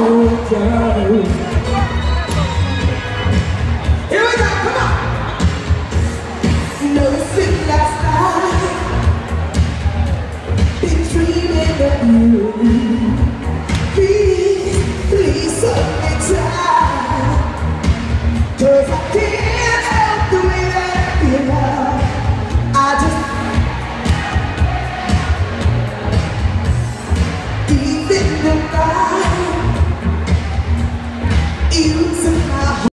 Oh, darling. you.